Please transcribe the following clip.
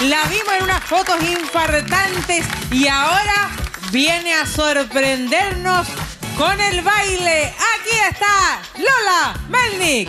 La vimos en unas fotos infartantes y ahora viene a sorprendernos con el baile. Aquí está Lola Melnik.